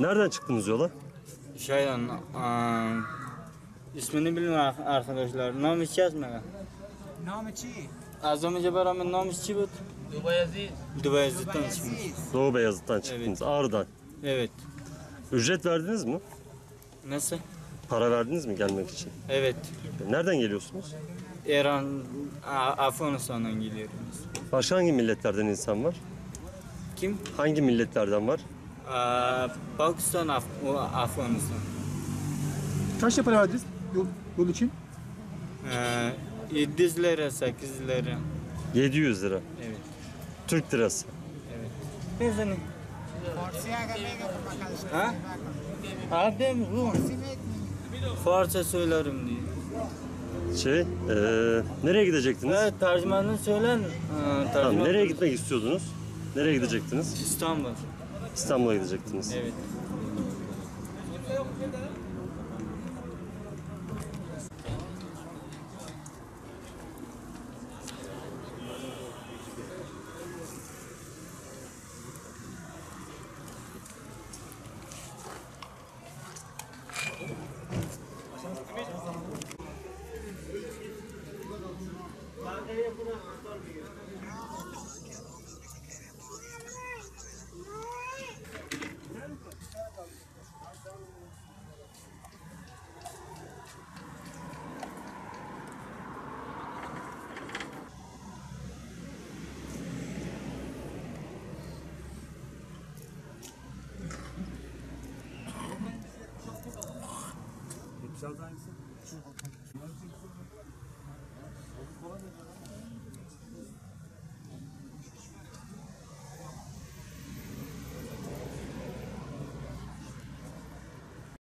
Nereden çıktınız yola? Şeyden, ıı, ismini bilmiyorum arkadaşlar. Nam içeceğiz mi? Nam içi. Az önce beraber nam içi bud. Dubayaziz. Dubayazid'den çıktınız. Doğu Beyazıt'tan çıktınız. Evet. Ağrı'dan. Evet. Ücret verdiniz mi? Nasıl? Para verdiniz mi gelmek için? Evet. Nereden geliyorsunuz? İran, Afganistan'dan geliyoruz. Başka hangi milletlerden insan var? Kim? Hangi milletlerden var? Aa, Pakistan, Af Afganistan. Kaç lira para verdiniz yol, yol için? Ee, 700 lira, 800 lira. 700 lira? Evet. Türk lirası? Evet. Ne Benzini. Ha? Adem, bu. Farsça söylerim diye. Şey, eee, nereye gidecektiniz? Evet, tercümanını söyler mi? Ha, Tamam, tercüman- nereye gitmek istiyordunuz? Nereye gidecektiniz? İstanbul. İstanbul'a gidecektiniz. Evet. Güzel tanesi.